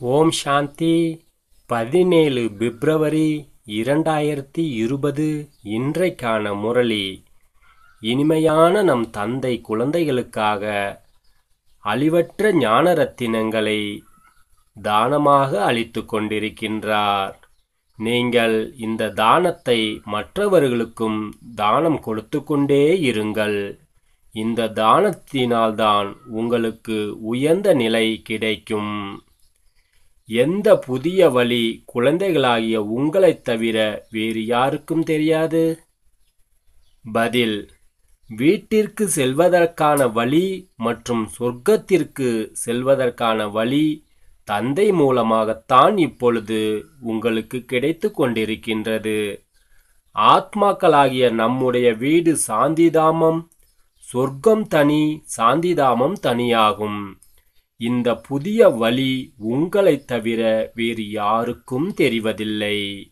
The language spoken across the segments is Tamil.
ஓம் சாந்தி. பதினேழு பிப்ரவரி இரண்டாயிரத்தி இருபது இன்றைக்கான முரளி. இனிமையான நம் தந்தை குழந்தைகளுக்காக அழிவற்ற ஞான ரத்தினங்களை தானமாக அளித்து கொண்டிருக்கின்றார். நீங்கள் இந்த தானத்தை மற்றவர்களுக்கும் தானம் கொடுத்து கொண்டே இருங்கள். இந்த தானத்தினால்தான் உங்களுக்கு உயர்ந்த நிலை கிடைக்கும். எந்த புதிய வழி குழந்தைகளாகிய உங்களைத் தவிர வேறு யாருக்கும் தெரியாது? பதில் வீட்டிற்கு செல்வதற்கான வழி மற்றும் சொர்க்கத்திற்கு செல்வதற்கான வழி தந்தை மூலமாகத்தான் இப்பொழுது உங்களுக்கு கிடைத்து கொண்டிருக்கின்றது. ஆத்மாக்களாகிய நம்முடைய வீடு சாந்திதாமம் சொர்க்கம் தனி சாந்திதாமம் தனியாகும். இந்த புதிய வழி உங்களைத் தவிர வேறு யாருக்கும் தெரிவதில்லை.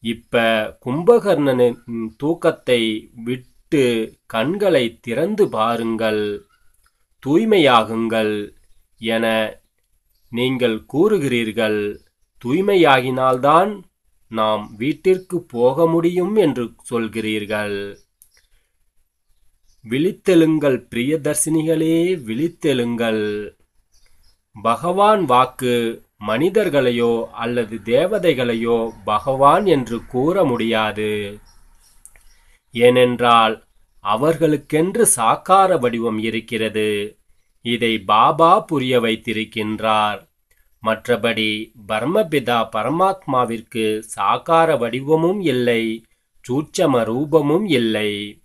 இப்ப கும்பகர்ணனின் தூக்கத்தை விட்டு கண்களை திறந்து பாருங்கள். தூய்மையாகுங்கள் என நீங்கள் கூறுகிறீர்கள். தூய்மையாகினால்தான் நாம் வீட்டிற்கு போக முடியும் என்று சொல்கிறீர்கள். விழித்தெழுங்கள் பிரியதர்சினிகளே விழித்தெழுங்கள். பகவான் வாக்கு மனிதர்களையோ அல்லது தேவதைகளையோ பகவான் என்று கூற முடியாது. ஏனென்றால் அவர்களுக்கென்று சாக்கார வடிவம் இருக்கிறது. இதை பாபா புரிய வைத்திருக்கின்றார். மற்றபடி பர்மபிதா பரமாத்மாவிற்கு சாக்கார வடிவமும் இல்லை சூட்சம ரூபமும் இல்லை.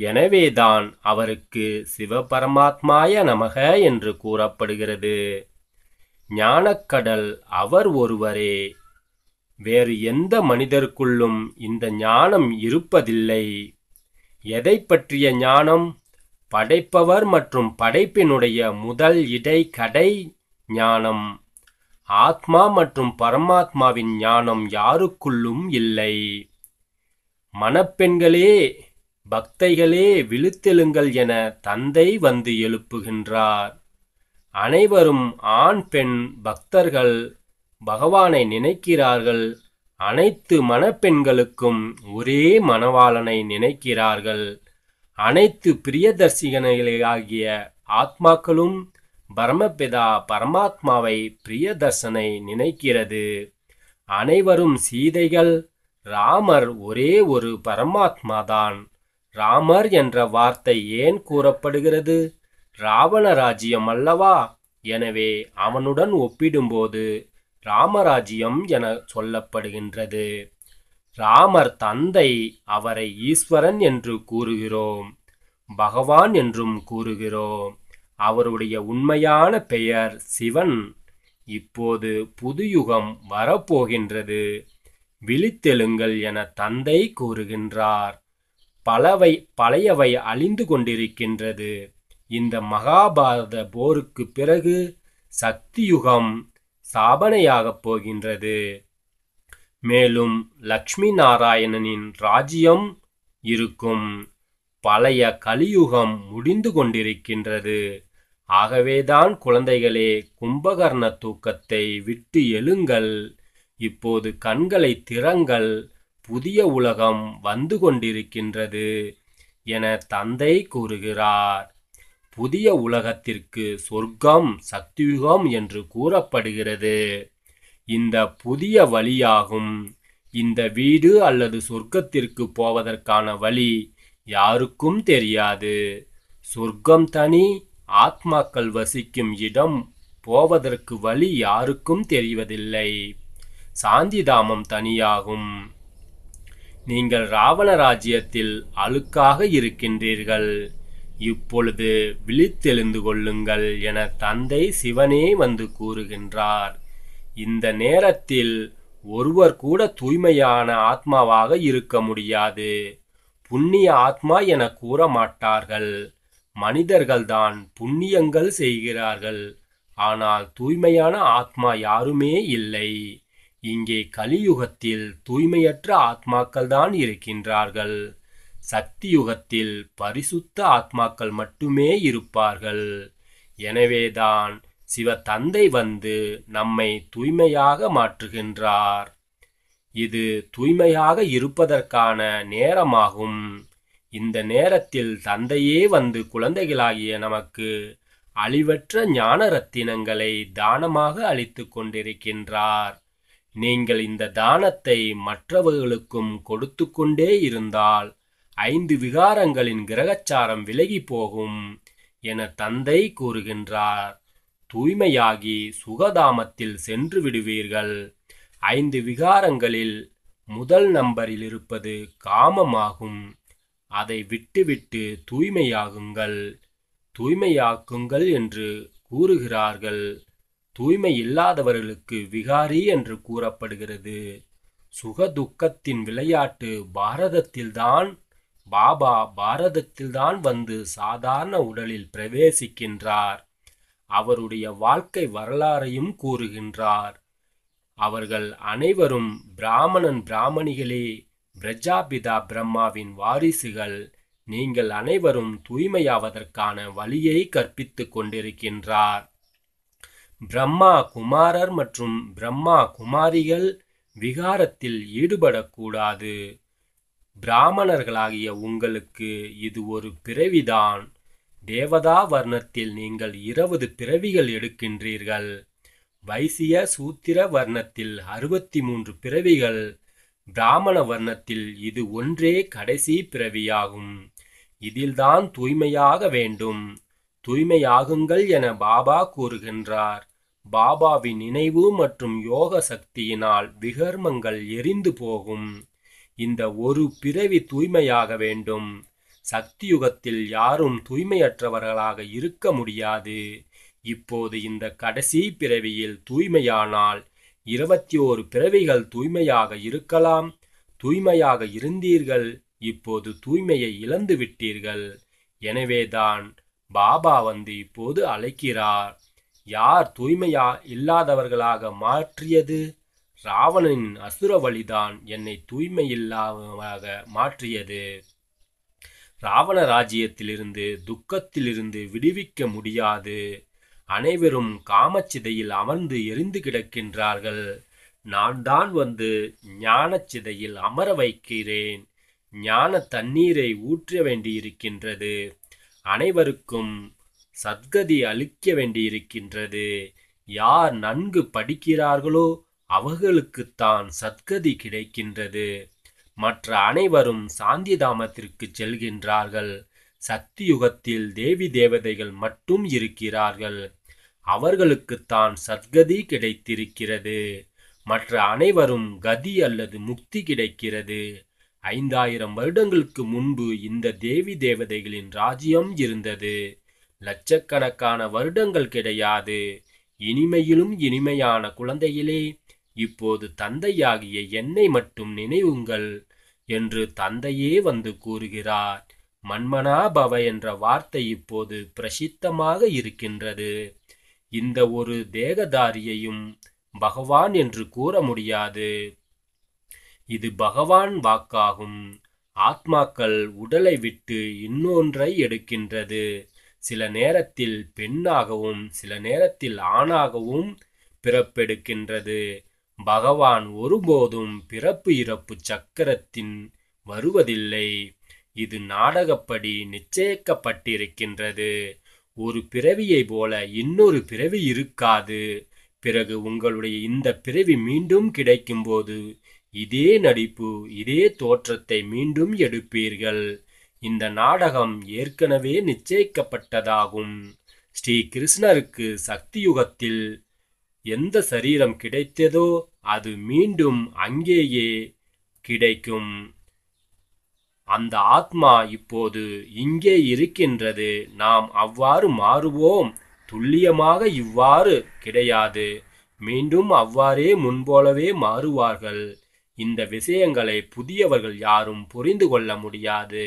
எனவேதான் அவருக்கு சிவபரமாத்மாய நமக என்று கூறப்படுகிறது. ஞானக்கடல் அவர் ஒருவரே. வேறு எந்த மனிதருக்குள்ளும் இந்த ஞானம் இருப்பதில்லை. எதை பற்றிய ஞானம்? படைப்பவர் மற்றும் படைப்பினுடைய முதல் இடை கடை ஞானம். ஆத்மா மற்றும் பரமாத்மாவின் ஞானம் யாருக்குள்ளும் இல்லை. மணப்பெண்களே பக்தைகளே விழுத்தெழுங்கள் என தந்தை வந்து எழுப்புகின்றார். அனைவரும் ஆண் பெண் பக்தர்கள் பகவானை நினைக்கிறார்கள். அனைத்து மணப்பெண்களுக்கும் ஒரே மணவாளனை நினைக்கிறார்கள். அனைத்து பிரியதர்சிகனாகிய ஆத்மாக்களும் பரமபிதா பரமாத்மாவை பிரியதர்சனை நினைக்கிறது. அனைவரும் சீதைகள் ராமர் ஒரே ஒரு பரமாத்மாதான். ராமர் என்ற வார்த்தை ஏன் கூறப்படுகிறது? ராவண ராஜ்யம் அல்லவா? எனவே அவனுடன் ஒப்பிடும்போது ராமராஜ்யம் என சொல்லப்படுகின்றது. ராமர் தந்தை அவரை ஈஸ்வரன் என்று கூறுகிறோம் பகவான் என்றும் கூறுகிறோம். அவருடைய உண்மையான பெயர் சிவன். இப்போது புதுயுகம் வரப்போகின்றது. விழித்தெழுங்கள் என தந்தை கூறுகின்றார். பலவை பழையவை அழிந்து கொண்டிருக்கின்றது. இந்த மகாபாரத போருக்கு பிறகு சக்தியுகம் சாபனையாகப் போகின்றது. மேலும் லக்ஷ்மி நாராயணனின் ராஜ்யம் இருக்கும். பழைய கலியுகம் முடிந்து கொண்டிருக்கின்றது. ஆகவேதான் குழந்தைகளே கும்பகர்ண தூக்கத்தை விட்டு எழுங்கள். இப்போது கண்களை திறங்கள். புதிய உலகம் வந்து கொண்டிருக்கின்றது என தந்தை கூறுகிறார். புதிய உலகத்திற்கு சொர்க்கம் சக்தியுகம் என்று கூறப்படுகிறது. இந்த புதிய வழியாகும். இந்த வீடு அல்லது சொர்க்கத்திற்கு போவதற்கான வழி யாருக்கும் தெரியாது. சொர்க்கம் தனி ஆத்மாக்கள் வசிக்கும் இடம் போவதற்கு வழி யாருக்கும் தெரிவதில்லை. சாந்திதாமம் தனியாகும். நீங்கள் ராவண ராஜ்யத்தில் அழுக்காக இருக்கின்றீர்கள். இப்பொழுது விழித்தெழுந்து கொள்ளுங்கள் என தந்தை சிவனே வந்து கூறுகின்றார். இந்த நேரத்தில் ஒருவர் கூட தூய்மையான ஆத்மாவாக இருக்க முடியாது. புண்ணிய ஆத்மா என கூற மாட்டார்கள். மனிதர்கள்தான் புண்ணியங்கள் செய்கிறார்கள். ஆனால் தூய்மையான ஆத்மா யாருமே இல்லை. இங்கே கலியுகத்தில் தூய்மையற்ற ஆத்மாக்கள் தான் இருக்கின்றார்கள். சக்தி யுகத்தில் பரிசுத்த ஆத்மாக்கள் மட்டுமே இருப்பார்கள். எனவேதான் சிவ தந்தை வந்து நம்மை தூய்மையாக மாற்றுகின்றார். இது தூய்மையாக இருப்பதற்கான நேரமாகும். இந்த நேரத்தில் தந்தையே வந்து குழந்தைகளாகிய நமக்கு அழிவற்ற ஞான ரத்தினங்களை தானமாக அளித்து கொண்டிருக்கின்றார். நீங்கள் இந்த தானத்தை மற்றவர்களுக்கும் கொடுத்து கொண்டே இருந்தால் ஐந்து விகாரங்களின் கிரகச்சாரம் விலகி போகும் என தந்தை கூறுகின்றார். தூய்மையாகி சுகதாமத்தில் சென்று விடுவீர்கள். ஐந்து விகாரங்களில் முதல் நம்பரில் இருப்பது காமமாகும். அதை விட்டுவிட்டு தூய்மையாகுங்கள். தூய்மையாக்குங்கள் என்று கூறுகிறார்கள். தூய்மை இல்லாதவர்களுக்கு விகாரி என்று கூறப்படுகிறது. சுகதுக்கத்தின் விளையாட்டு பாரதத்தில்தான் பாபா பாரதத்தில்தான் வந்து சாதாரண உடலில் பிரவேசிக்கின்றார். அவருடைய வாழ்க்கை வரலாறையும் கூறுகின்றார். அவர்கள் அனைவரும் பிராமணன் பிராமணிகளே பிரஜாபிதா பிரம்மாவின் வாரிசுகள். நீங்கள் அனைவரும் தூய்மையாவதற்கான வழியை கற்பித்துக் கொண்டிருக்கின்றார். பிரம்மா குமாரர் மற்றும் பிரம்மா குமாரிகள் விகாரத்தில் ஈடுபடக்கூடாது. பிராமணர்களாகிய உங்களுக்கு இது ஒரு பிறவிதான். தேவதா வர்ணத்தில் நீங்கள் இருபது பிறவிகள் எடுக்கின்றீர்கள். வைசிய சூத்திர வர்ணத்தில் அறுபத்தி மூன்று பிறவிகள். பிராமண வர்ணத்தில் இது ஒன்றே கடைசி பிறவியாகும். இதில்தான் தூய்மையாக வேண்டும். தூய்மையாகுங்கள் என பாபா கூறுகின்றார். பாபாவின் நினைவு மற்றும் யோக சக்தியினால் விகர்மங்கள் எரிந்து போகும். இந்த ஒரு பிறவி தூய்மையாக வேண்டும். சக்தி யுகத்தில் யாரும் தூய்மையற்றவர்களாக இருக்க முடியாது. இப்போது இந்த கடைசி பிறவியில் தூய்மையானால் இருபத்தி ஓரு பிறவிகள் தூய்மையாக இருக்கலாம். தூய்மையாக இருந்தீர்கள் இப்போது தூய்மையை இழந்து விட்டீர்கள் எனவேதான் பாபா வந்து இப்போது அழைக்கிறார். யார் தூய்மையா இல்லாதவர்களாக மாற்றியது? ராவணனின் அசுர வழிதான் என்னை தூய்மையில்லாதவராக மாற்றியது. ராவண ராஜ்யத்திலிருந்து துக்கத்திலிருந்து விடுவிக்க முடியாது. அனைவரும் காமச்சிதையில் அமர்ந்து எரிந்து கிடக்கின்றார்கள். நான் தான் வந்து ஞானச்சிதையில் அமர வைக்கிறேன். ஞான தண்ணீரை ஊற்ற வேண்டியிருக்கின்றது. அனைவருக்கும் சத்கதி அளிக்க வேண்டியிருக்கின்றது. யார் நன்கு படிக்கிறார்களோ அவர்களுக்குத்தான் சத்கதி கிடைக்கின்றது. மற்ற அனைவரும் சாந்திதாமத்திற்கு செல்கின்றார்கள். சக்தி யுகத்தில் தேவி தேவதைகள் மட்டும் இருக்கிறார்கள். அவர்களுக்குத்தான் சத்கதி கிடைத்திருக்கிறது. மற்ற அனைவரும் கதி அல்லது முக்தி கிடைக்கிறது. ஐந்தாயிரம் வருடங்களுக்கு முன்பு இந்த தேவி தேவதைகளின் ராஜ்யம் இருந்தது. லட்சக்கணக்கான வருடங்கள் கிடையாது. இனிமையிலும் இனிமையான குழந்தையிலே இப்போது தந்தையாகிய என்னை மட்டும் நினைவுங்கள் என்று தந்தையே வந்து கூறுகிறார். மன்மனா பவ என்ற வார்த்தை இப்போது பிரசித்தமாக இருக்கின்றது. இந்த ஒரு தேகதாரியையும் பகவான் என்று கூற முடியாது. இது பகவான் வாக்காகும். ஆத்மாக்கள் உடலை விட்டு இன்னொன்றை எடுக்கின்றது. சில நேரத்தில் பெண்ணாகவும் சில நேரத்தில் ஆணாகவும் பிறப்பெடுக்கின்றது. பகவான் ஒருபோதும் பிறப்பு இறப்பு சக்கரத்தின் வருவதில்லை. இது நாடகப்படி நிச்சயிக்கப்பட்டிருக்கின்றது. ஒரு பிறவியை போல இன்னொரு பிறவி இருக்காது. பிறகு உங்களுடைய இந்த பிறவி மீண்டும் கிடைக்கும்போது இதே நடிப்பு இதே தோற்றத்தை மீண்டும் எடுப்பீர்கள். இந்த நாடகம் ஏற்கனவே நிச்சயிக்கப்பட்டதாகும். ஸ்ரீ கிருஷ்ணருக்கு சக்தியுகத்தில் எந்த சரீரம் கிடைத்ததோ அது மீண்டும் அங்கேயே கிடைக்கும். அந்த ஆத்மா இப்போது இங்கே இருக்கின்றது. நாம் அவ்வாறு மாறுவோம். துல்லியமாக இவ்வாறு கிடையாது. மீண்டும் அவ்வாறே முன்போலவே மாறுவார்கள். இந்த விஷயங்களை புதியவர்கள் யாரும் புரிந்து கொள்ள முடியாது.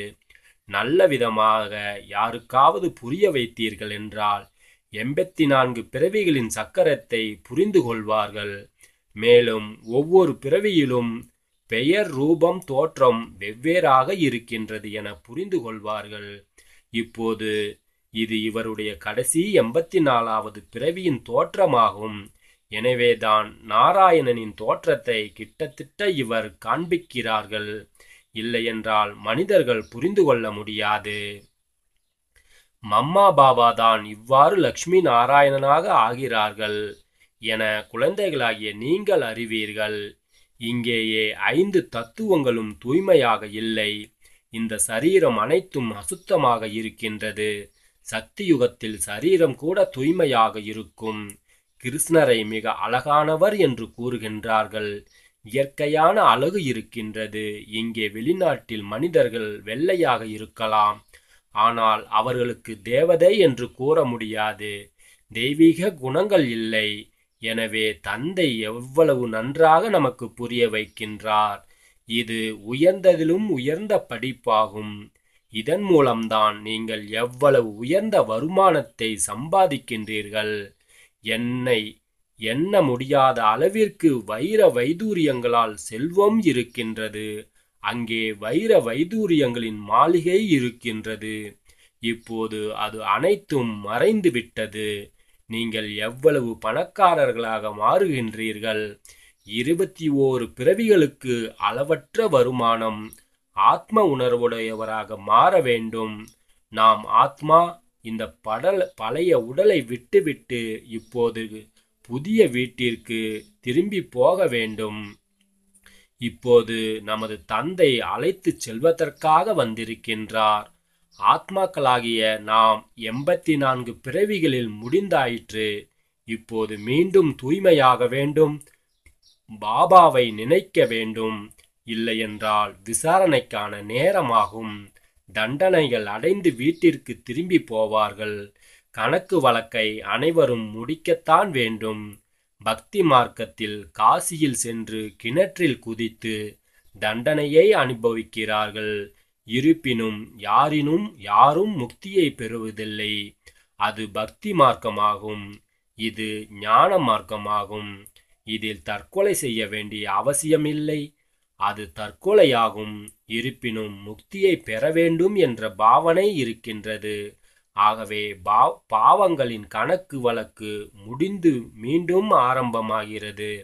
நல்ல விதமாக யாருக்காவது புரிய வைத்தீர்கள் என்றால் எண்பத்தி நான்கு பிறவிகளின் சக்கரத்தை புரிந்து கொள்வார்கள். மேலும் ஒவ்வொரு பிறவியிலும் பெயர் ரூபம் தோற்றம் வெவ்வேறாக இருக்கின்றது என புரிந்து கொள்வார்கள். இப்போது இது இவருடைய கடைசி எண்பத்தி நாலாவது பிறவியின் தோற்றமாகும். எனவேதான் நாராயணனின் தோற்றத்தை கிட்டத்தட்ட இவர் காண்பிக்கிறார்கள். இல்லையென்றால் மனிதர்கள் புரிந்து கொள்ள முடியாது. மம்மா பாபா தான் இவ்வாறு லக்ஷ்மி நாராயணனாக ஆகிறார்கள் என குழந்தைகளாகிய நீங்கள் அறிவீர்கள். இங்கேயே ஐந்து தத்துவங்களும் தூய்மையாக இல்லை. இந்த சரீரம் அனைத்தும் அசுத்தமாக இருக்கின்றது. சக்தி யுகத்தில் சரீரம் கூட தூய்மையாக இருக்கும். கிருஷ்ணரை மிக அழகானவர் என்று கூறுகின்றார்கள். இயற்கையான அழகு இருக்கின்றது. இங்கே வெளிநாட்டில் மனிதர்கள் வெள்ளையாக இருக்கலாம். ஆனால் அவர்களுக்கு தேவதை என்று கூற முடியாது. தெய்வீக குணங்கள் இல்லை. எனவே தந்தை எவ்வளவு நன்றாக நமக்கு புரிய வைக்கின்றார். இது உயர்ந்ததிலும் உயர்ந்த படிப்பாகும். இதன் மூலம்தான் நீங்கள் எவ்வளவு உயர்ந்த வருமானத்தை சம்பாதிக்கின்றீர்கள். என்னை எண்ண முடியாத அளவிற்கு வைர வைதூரியங்களால் செல்வம் இருக்கின்றது. அங்கே வைர வைதூரியங்களின் மாளிகை இருக்கின்றது. இப்போது அது அனைத்தும் மறைந்து விட்டது. நீங்கள் எவ்வளவு பணக்காரர்களாக மாறுகின்றீர்கள்? இருபத்தி ஓரு பிறவிகளுக்கு அளவற்ற வருமானம் ஆத்ம உணர்வுடையவராக மாற வேண்டும். நாம் ஆத்மா இந்த படல் பழைய உடலை விட்டுவிட்டு இப்போது புதிய வீட்டிற்கு திரும்பி போக வேண்டும். இப்போது நமது தந்தை அழைத்து செல்வதற்காக வந்திருக்கின்றார். ஆத்மாக்களாகிய நாம் எண்பத்தி நான்கு பிறவிகளில் முடிந்தாயிற்று. இப்போது மீண்டும் தூய்மையாக வேண்டும். பாபாவை நினைக்க வேண்டும். இல்லையென்றால் விசாரணைக்கான நேரமாகும். தண்டனைகள் அடைந்து வீட்டிற்கு திரும்பி போவார்கள். கணக்கு வழக்கை அனைவரும் முடிக்கத்தான் வேண்டும். பக்தி மார்க்கத்தில் காசியில் சென்று கிணற்றில் குதித்து தண்டனையை அனுபவிக்கிறார்கள். இருப்பினும் யாரினும் யாரும் முக்தியை பெறுவதில்லை. அது பக்தி மார்க்கமாகும். இது ஞான மார்க்கமாகும். இதில் தற்கொலை செய்ய வேண்டிய அவசியமில்லை. அது தற்கொலையாகும். இருப்பினும் முக்தியை பெற வேண்டும் என்ற பாவனை இருக்கின்றது. ஆகவே பா பாவங்களின் கணக்கு வழக்கு முடிந்து மீண்டும் ஆரம்பமாகிறது.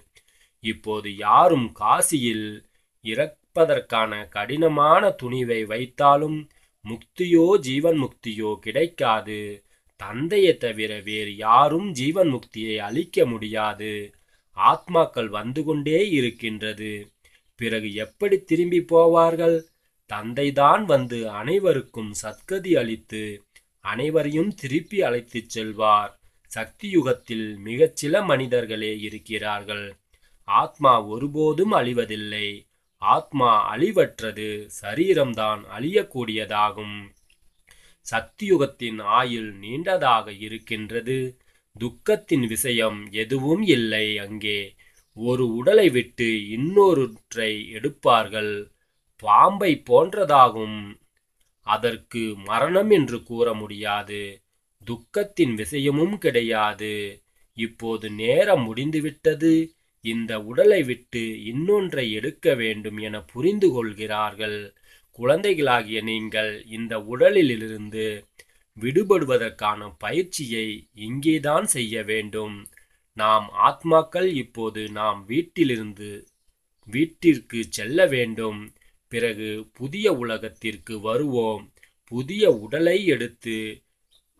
இப்போது யாரும் காசியில் இறப்பதற்கான கடினமான துணிவை வைத்தாலும் முக்தியோ ஜீவன் முக்தியோ கிடைக்காது. தந்தையை தவிர வேறு யாரும் ஜீவன் முக்தியை அளிக்க முடியாது. ஆத்மாக்கள் வந்து கொண்டே இருக்கின்றது. பிறகு எப்படி திரும்பி போவார்கள்? தந்தைதான் வந்து அனைவருக்கும் சத்கதி அளித்து அனைவரையும் திருப்பி அழைத்துச் செல்வார். சக்தி யுகத்தில் மிகச்சில மனிதர்களே இருக்கிறார்கள். ஆத்மா ஒருபோதும் அழிவதில்லை. ஆத்மா அழிவற்றது சரீரம்தான் அழியக்கூடியதாகும். சக்தியுகத்தின் ஆயுள் நீண்டதாக இருக்கின்றது. துக்கத்தின் விஷயம் எதுவும் இல்லை அங்கே. ஒரு உடலை விட்டு இன்னொருற்றை எடுப்பார்கள். பாம்பை போன்றதாகும். அதற்கு மரணம் என்று கூற முடியாது. துக்கத்தின் விஷயமும் கிடையாது. இப்போது நேரம் முடிந்துவிட்டது. இந்த உடலை விட்டு இன்னொன்றை எடுக்க வேண்டும் என புரிந்து கொள்கிறார்கள். குழந்தைகளாகிய நீங்கள் இந்த உடலிலிருந்து விடுபடுவதற்கான பயிற்சியை இங்கேதான் செய்ய வேண்டும். நாம் ஆத்மாக்கள் இப்போது நாம் வீட்டிலிருந்து வீட்டிற்கு செல்ல வேண்டும். பிறகு புதிய உலகத்திற்கு வருவோம். புதிய உடலை எடுத்து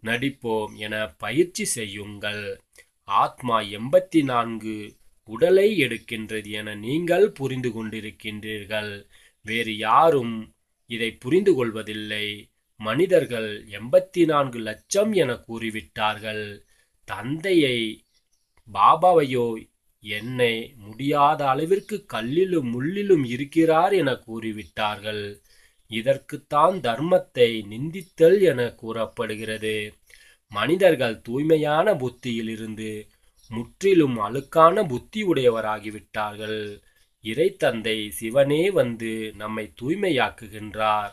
நடிப்போம் என பயிற்சி செய்யுங்கள். ஆத்மா எண்பத்தி நான்கு உடலை எடுக்கின்றது என நீங்கள் புரிந்து கொண்டிருக்கின்றீர்கள். வேறு யாரும் இதை புரிந்து கொள்வதில்லை. மனிதர்கள் எண்பத்தி நான்கு லட்சம் என கூறிவிட்டார்கள். தந்தையை பாபாவையோ என்னை முடியாத அளவிற்கு கல்லிலும் முள்ளிலும் இருக்கிறார் என கூறிவிட்டார்கள். இதற்குத்தான் தர்மத்தை நிந்தித்தல் என கூறப்படுகிறது. மனிதர்கள் தூய்மையான புத்தியிலிருந்து முற்றிலும் அழுக்கான புத்தி உடையவராகிவிட்டார்கள் இறைத்தந்தை சிவனே வந்து நம்மை தூய்மையாக்குகின்றார்.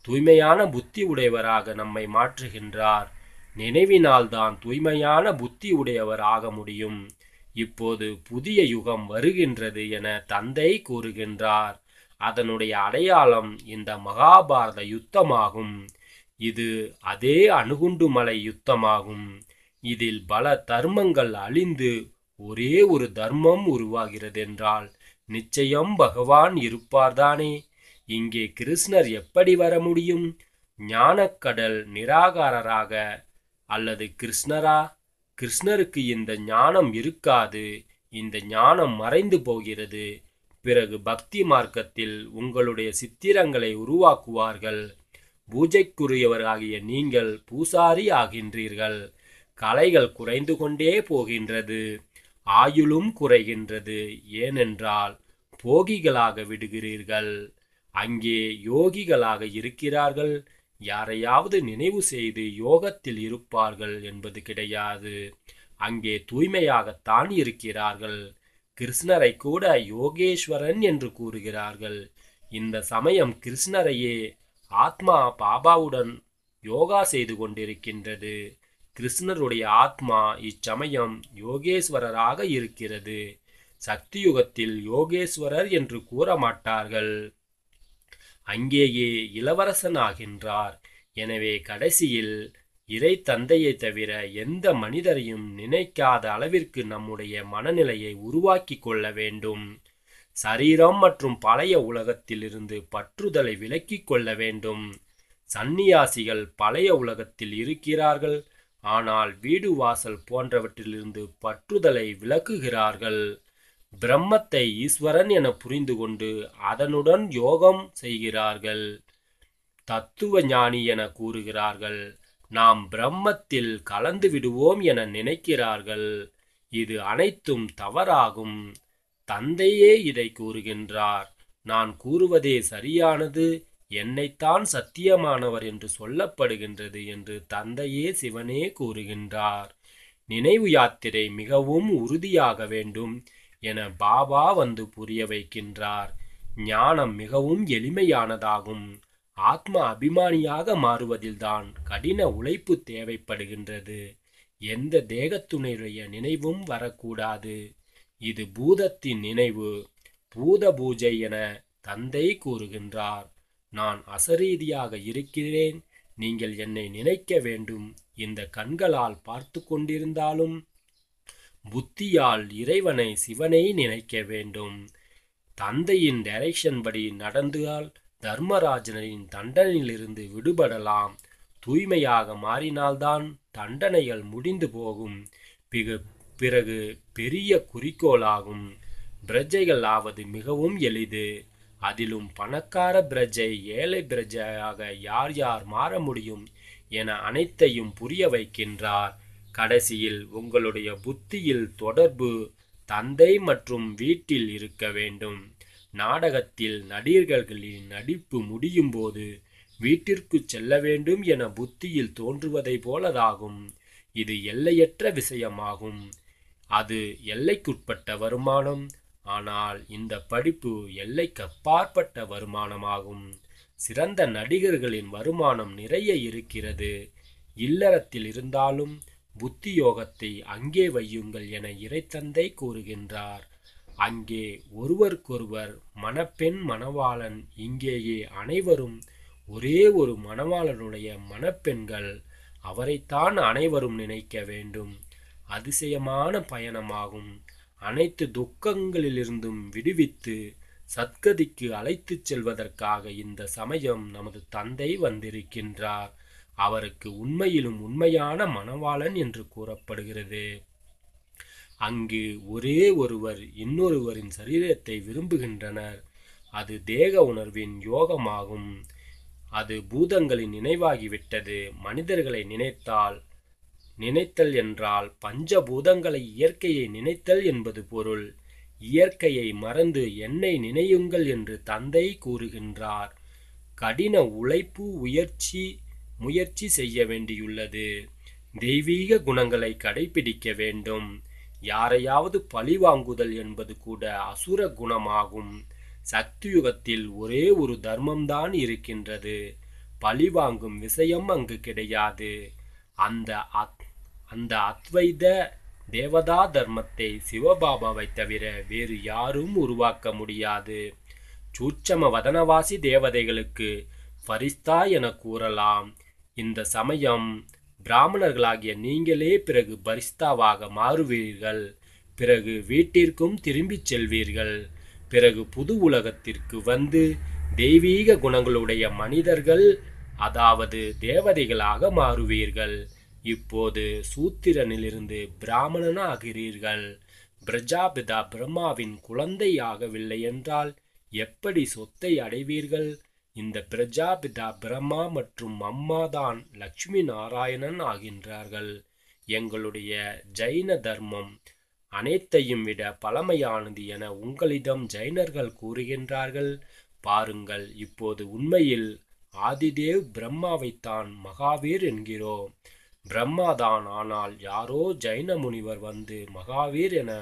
தூய்மையான புத்தி உடையவராக நம்மை மாற்றுகின்றார். நினைவினால்தான் தூய்மையான புத்தி உடையவர் ஆக முடியும். இப்போது புதிய யுகம் வருகின்றது என தந்தை கூறுகின்றார். அதனுடைய அடையாளம் இந்த மகாபாரத யுத்தமாகும். இது அதே அணுகுண்டு மலை யுத்தமாகும். இதில் பல தர்மங்கள் அழிந்து ஒரே ஒரு தர்மம் உருவாகிறதென்றால் நிச்சயம் பகவான் இருப்பார்தானே? இங்கே கிருஷ்ணர் எப்படி வர முடியும்? ஞானக்கடல் நிராகாரராக அல்லது கிருஷ்ணரா? கிருஷ்ணருக்கு இந்த ஞானம் இருக்காது இந்த ஞானம் மறைந்து போகிறது. பிறகு பக்தி மார்க்கத்தில் உங்களுடைய சித்திரங்களை உருவாக்குவார்கள். பூஜைக்குரியவராகிய நீங்கள் பூசாரி ஆகின்றீர்கள். கலைகள் குறைந்து கொண்டே போகின்றது. ஆயுளும் குறைகின்றது. ஏனென்றால் போகிகளாக விடுகிறீர்கள். அங்கே யோகிகளாக இருக்கிறார்கள். யாரையாவது நினைவு செய்து யோகத்தில் இருப்பார்கள் என்பது கிடையாது. அங்கே தூய்மையாகத்தான் இருக்கிறார்கள். கிருஷ்ணரை கூட யோகேஸ்வரன் என்று கூறுகிறார்கள். இந்த சமயம் கிருஷ்ணரையே ஆத்மா பாபாவுடன் யோகா செய்து கொண்டிருக்கின்றது. கிருஷ்ணருடைய ஆத்மா இச்சமயம் யோகேஸ்வரராக இருக்கிறது. சக்தி யுகத்தில் யோகேஸ்வரர் என்று கூற மாட்டார்கள் அங்கேயே இளவரசன் ஆகின்றார் எனவே கடைசியில் இறை தந்தையை தவிர எந்த மனிதரையும் நினைக்காத அளவிற்கு நம்முடைய மனநிலையை உருவாக்கி கொள்ள வேண்டும். சரீரம் மற்றும் பழைய உலகத்திலிருந்து பற்றுதலை விலக்கிக் கொள்ள வேண்டும். சந்நியாசிகள் பழைய உலகத்தில் இருக்கிறார்கள். ஆனால் வீடு வாசல் போன்றவற்றிலிருந்து பற்றுதலை விலக்குகிறார்கள். பிரம்மத்தை ஈஸ்வரன் என புரிந்து கொண்டு அதனுடன் யோகம் செய்கிறார்கள். தத்துவ ஞானி என கூறுகிறார்கள். நாம் பிரம்மத்தில் கலந்து விடுவோம் என நினைக்கிறார்கள். இது அனைத்தும் தவறாகும். தந்தையே இதை கூறுகின்றார். நான் கூறுவதே சரியானது. என்னைத்தான் சத்தியமானவர் என்று சொல்லப்படுகின்றது என்று தந்தையே சிவனே கூறுகின்றார். நினைவு யாத்திரை மிகவும் உறுதியாக வேண்டும். என பாபா வந்து புரிய வைக்கின்றார். ஞானம் மிகவும் எளிமையானதாகும். ஆத்ம அபிமானியாக மாறுவதில்தான் கடின உழைப்பு தேவைப்படுகின்றது. எந்த தேகத்துணையுடைய நினைவும் வரக்கூடாது. இது பூதத்தின் நினைவு. பூத பூஜை என தந்தை கூறுகின்றார். நான் அசரீதியாக இருக்கிறேன். நீங்கள் என்னை நினைக்க வேண்டும். இந்த கண்களால் பார்த்து கொண்டிருந்தாலும் புத்தியால் இறைவனை சிவனை நினைக்க வேண்டும். தந்தையின் டைரக்ஷன் படி நடந்தால் தர்மராஜனின் தண்டனையிலிருந்து விடுபடலாம். தூய்மையாக மாறினால்தான் தண்டனைகள் முடிந்து போகும். பிகு பிறகு பெரிய குறிக்கோளாகும். பிரஜைகள் ஆவது மிகவும் எளிது. அதிலும் பணக்கார பிரஜை ஏழை பிரஜையாக யார் யார் மாற முடியும் என அனைத்தையும் புரிய வைக்கின்றார். கடைசியில் உங்களுடைய புத்தியில் தொடர்பு தந்தை மற்றும் வீட்டில் இருக்க வேண்டும். நாடகத்தில் நடிகர்களின் நடிப்பு முடியும் போது வீட்டிற்கு செல்ல வேண்டும் என புத்தியில் தோன்றுவதை போலதாகும். இது எல்லையற்ற விஷயமாகும். அது எல்லைக்குட்பட்ட வருமானம். ஆனால் இந்த படிப்பு எல்லைக்கு அப்பாற்பட்ட வருமானமாகும். சிறந்த நடிகர்களின் வருமானம் நிறைய இருக்கிறது. இல்லறத்தில் இருந்தாலும் புத்தி யோகத்தை அங்கே வையுங்கள் என இறைத்தந்தை கூறுகின்றார். அங்கே ஒருவருக்கொருவர் மணப்பெண் மணவாளன் இங்கேயே அனைவரும் ஒரே ஒரு மணவாளனுடைய மணப்பெண்கள். அவரைத்தான் அனைவரும் நினைக்க வேண்டும். அதிசயமான பயணமாகும். அனைத்து துக்கங்களிலிருந்தும் விடுவித்து சத்கதிக்கு அழைத்துச் செல்வதற்காக இந்த சமயம் நமது தந்தை வந்திருக்கின்றார். அவருக்கு உண்மையிலும் உண்மையான மணவாளன் என்று கூறப்படுகிறது. அங்கு ஒரே ஒருவர் இன்னொருவரின் சரீரத்தை விரும்புகின்றனர். அது தேக உணர்வின் யோகமாகும். அது பூதங்களின் நினைவாகிவிட்டது. மனிதர்களை நினைத்தால் நினைத்தல் என்றால் பஞ்சபூதங்களை இயற்கையை நினைத்தல் என்பது பொருள். இயற்கையை மறந்து என்னை நினையுங்கள் என்று தந்தை கூறுகின்றார். கடின உழைப்பு உயர்ச்சி முயற்சி செய்ய வேண்டியுள்ளது. தெய்வீக குணங்களை கடைபிடிக்க வேண்டும். யாரையாவது பழிவாங்குதல் என்பது கூட அசுர குணமாகும். சக்தியுகத்தில் ஒரே ஒரு தர்மம்தான் இருக்கின்றது. பழிவாங்கும் விஷயம் அங்கு கிடையாது. அந்த அத் அந்த அத்வைத தேவதா தர்மத்தை சிவபாபாவை தவிர வேறு யாரும் உருவாக்க முடியாது. சூட்சம வதனவாசி தேவதைகளுக்கு ஃபரிஸ்தா என கூறலாம். இந்த சமயம் பிராமணர்களாகிய நீங்களே பிறகு பரிஸ்தாவாக மாறுவீர்கள். பிறகு வீட்டிற்கும் திரும்பிச் செல்வீர்கள். பிறகு புது உலகத்திற்கு வந்து தெய்வீக குணங்களுடைய மனிதர்கள் அதாவது தேவதைகளாக மாறுவீர்கள். இப்போது சூத்திரனிலிருந்து பிராமணனாகிறீர்கள். பிரஜாபிதா பிரம்மாவின் குழந்தை ஆகவில்லை என்றால் எப்படி சொத்தை அடைவீர்கள்? இந்த பிரஜாபிதா பிரம்மா மற்றும் அம்மாதான் லக்ஷ்மி லட்சுமி நாராயணன் ஆகின்றார்கள். எங்களுடைய ஜைன தர்மம் அனைத்தையும் விட பழமையானது என உங்களிடம் ஜைனர்கள் கூறுகின்றார்கள். பாருங்கள் இப்போது உண்மையில் ஆதிதேவ் பிரம்மாவைத்தான் மகாவீர் என்கிறோம். பிரம்மாதான் ஆனால் யாரோ ஜைன முனிவர் வந்து மகாவீர் என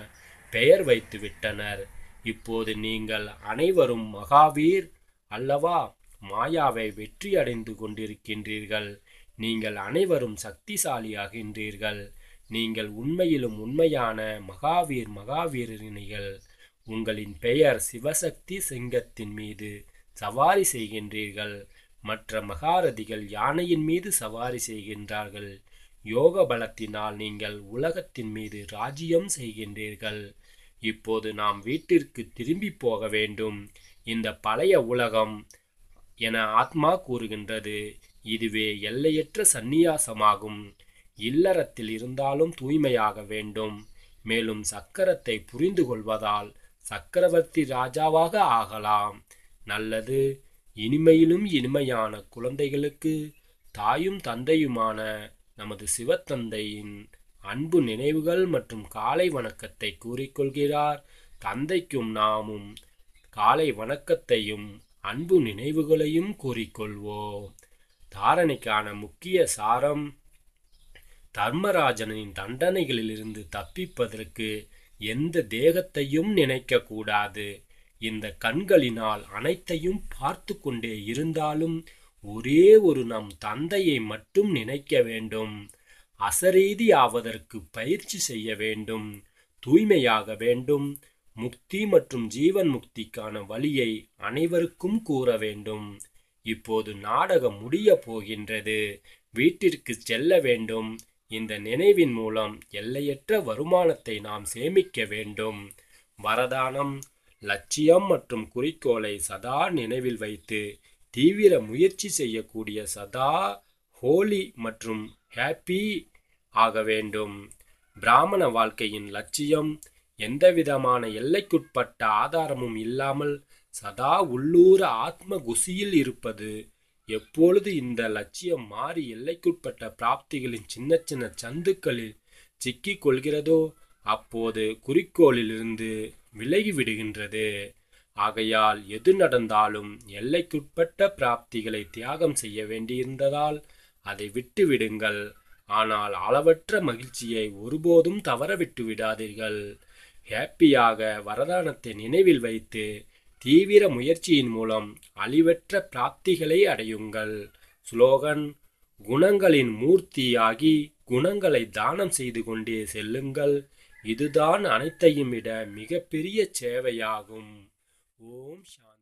பெயர் வைத்து விட்டனர் இப்போது நீங்கள் அனைவரும் மகாவீர் அல்லவா? மாயாவை வெற்றி அடைந்து கொண்டிருக்கின்றீர்கள். நீங்கள் அனைவரும் சக்திசாலியாகின்றீர்கள் நீங்கள் உண்மையிலும் உண்மையான மகாவீர் மகாவீரர்கள் உங்களின் பெயர் சிவசக்தி சிங்கத்தின் மீது சவாரி செய்கின்றீர்கள். மற்ற மகாரதிகள் யானையின் மீது சவாரி செய்கின்றார்கள். யோக பலத்தினால் நீங்கள் உலகத்தின் மீது ராஜ்யம் செய்கின்றீர்கள். இப்போது நாம் வீட்டிற்கு திரும்பி போக வேண்டும். இந்த பழைய உலகம் என ஆத்மா கூறுகின்றது. இதுவே எல்லையற்ற சந்நியாசமாகும். இல்லறத்தில் இருந்தாலும் தூய்மையாக வேண்டும். மேலும் சக்கரத்தை புரிந்து கொள்வதால் சக்கரவர்த்தி ராஜாவாக ஆகலாம். நல்லது. இனிமையிலும் இனிமையான குழந்தைகளுக்கு தாயும் தந்தையுமான நமது சிவத்தந்தையின் அன்பு நினைவுகள் மற்றும் காலை வணக்கத்தை கூறிக்கொள்கிறார். தந்தைக்கும் நாமும் காலை வணக்கத்தையும் அன்பு நினைவுகளையும் கூறிக்கொள்வோம். தாரணைக்கான முக்கிய சாரம் தர்மராஜனின் தண்டனைகளிலிருந்து தப்பிப்பதற்கு எந்த தேகத்தையும் நினைக்கக்கூடாது. இந்த கண்களினால் அனைத்தையும் பார்த்து கொண்டே இருந்தாலும் ஒரே ஒரு நம் தந்தையை மட்டும் நினைக்க வேண்டும். அசரீதி ஆவதற்கு பயிற்சி செய்ய வேண்டும் தூய்மையாக வேண்டும் முக்தி மற்றும் ஜீவன் முக்திக்கான வழியை அனைவருக்கும் கூற வேண்டும். இப்போது நாடகம் முடிய போகின்றது. வீட்டிற்கு செல்ல வேண்டும். இந்த நினைவின் மூலம் எல்லையற்ற வருமானத்தை நாம் சேமிக்க வேண்டும். வரதானம் லட்சியம் மற்றும் குறிக்கோளை சதா நினைவில் வைத்து தீவிர முயற்சி செய்யக்கூடிய சதா ஹோலி மற்றும் ஹாப்பி ஆக வேண்டும். பிராமண வாழ்க்கையின் லட்சியம் எந்தவிதமான எல்லைக்குட்பட்ட ஆதாரமும் இல்லாமல் சதா உள்ளூர ஆத்ம குசியில் இருப்பது. எப்பொழுது இந்த லட்சியம் மாறி எல்லைக்குட்பட்ட பிராப்திகளின் சின்ன சின்ன சந்துக்களில் சிக்கிக் கொள்கிறதோ அப்போது குறிக்கோளிலிருந்து விலகி விடுகின்றது ஆகையால் எது நடந்தாலும் எல்லைக்குட்பட்ட பிராப்திகளை தியாகம் செய்ய வேண்டியிருந்ததால் அதை விட்டு விடுங்கள் ஆனால் அளவற்ற மகிழ்ச்சியை ஒருபோதும் தவற விட்டு விடாதீர்கள் ஹாப்பியாக வரதானத்தை நினைவில் வைத்து தீவிர முயற்சியின் மூலம் அழிவற்ற பிராப்திகளை அடையுங்கள். ஸ்லோகன் குணங்களின் மூர்த்தியாகி குணங்களை தானம் செய்து கொண்டே செல்லுங்கள். இதுதான் அனைத்தையும் விட மிகப்பெரிய சேவையாகும். ஓம் சாந்தி.